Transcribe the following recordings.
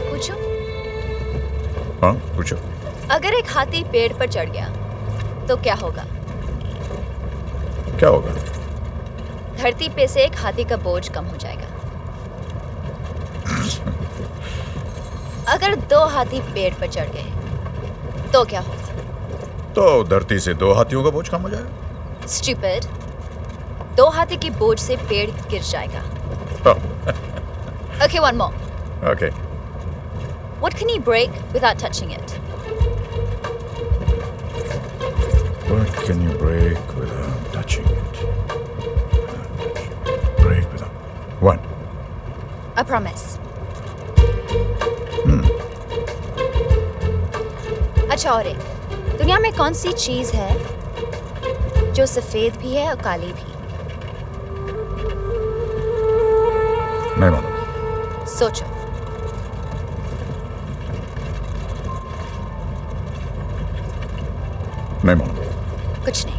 पूछो? अगर एक हाथी पेड़ पर चढ़ गया तो क्या होगा? क्या होगा? धरती पे से एक हाथी का बोझ कम हो जाएगा। अगर दो हाथी पेड़ पर चढ़ गए तो क्या होगा? तो धरती से दो हाथियों का बोझ कम हो जाएगा। स्टूपिड दो हाथी की बोझ से पेड़ गिर जाएगा। Okay, one more. Okay What can you break without touching it? What can you break without touching it? Break without one. A promise. अच्छा और एक दुनिया में कौन सी चीज है जो सफेद भी है और काली भी नहीं मालूम सोचो नहीं मालूम कुछ नहीं।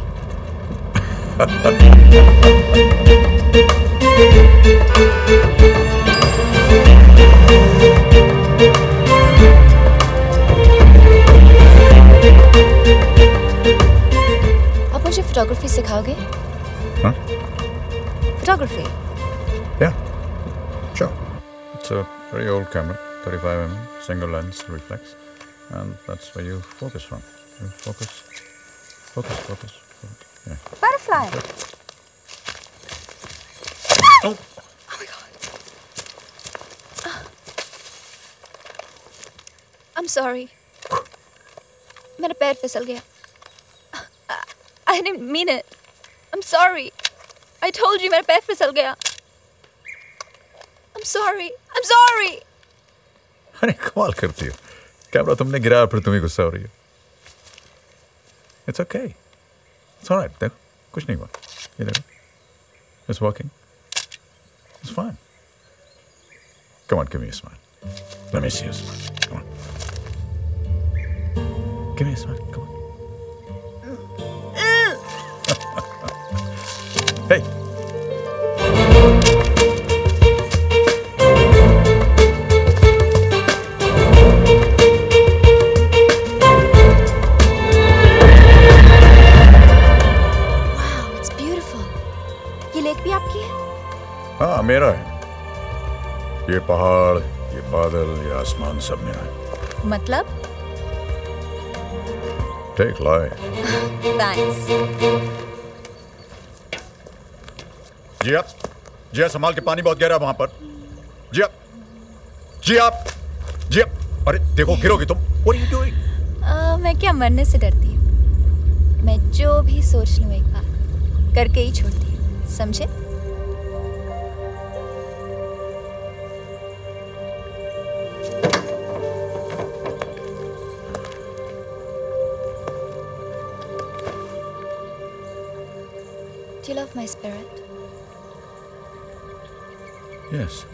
आप मुझे फोटोग्राफी सिखाओगे? फोटोग्राफी या it's a very old camera 35 M single lens reflex and that's where you focus from you focus focus, focus. focus. Yeah. Butterfly. Oh. Oh my god. Uh, I'm sorry. मेरा पैर फिसल गया. Uh, I didn't mean it. I'm sorry. I told you मेरा पैर फिसल गया. I'm sorry. I'm sorry. अरे कमाल करती हो कैमरा तुमने गिराया फिर तुम्हें गुस्सा हो रही है इट्स ओके इट्स ऑलराइट देखो कुछ नहीं हुआ ये देखो it's working it's fine come on give me a smile let me see your smile come on give me a smile come on Hey, हाँ मेरा है। ये पहाड़ ये बादल ये आसमान सब मेरा है मतलब? टेक. जी आप जी आप संभाल के पानी बहुत गहरा है वहाँ पर। जी आप जी आप जी आप अरे देखो गिरोगी तुम। व्हाट आर यू डूइंग आ, मैं क्या मरने से डरती हूँ? मैं जो भी सोच लूँ एक बार करके ही छोड़ती हूँ समझे? You love my spirit? Yes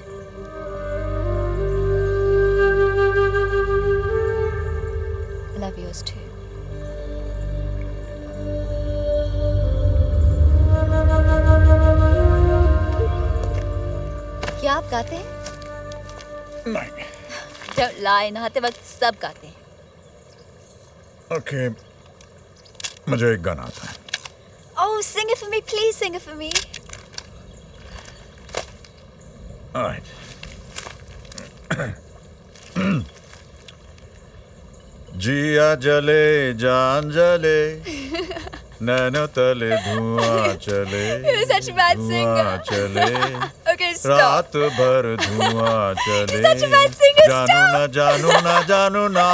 I love yours too. क्या आप गाते हैं नहीं Don't lie, नहाते वक्त सब गाते हैं ओके okay. मुझे एक गाना आता है Oh, sing it for me, please sing it for me. Alright. जिया जले जान जले नैनो तले धुआं चले You're such a bad singer. धुआं चले Okay, stop. रात भर धुआं चले such a bad singer, जानू stop. ना जानू ना जानू ना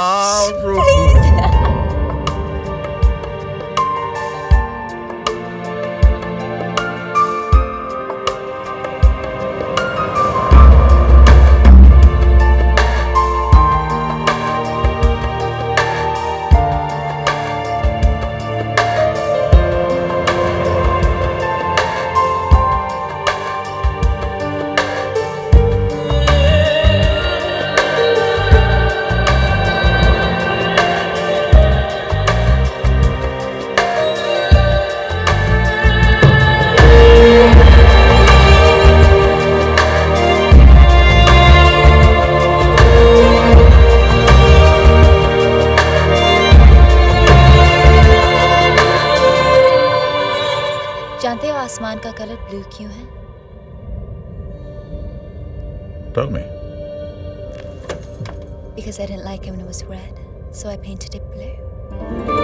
कलर ब्लू क्यों है tell me Because I didn't like him when it was red, so I painted it blue.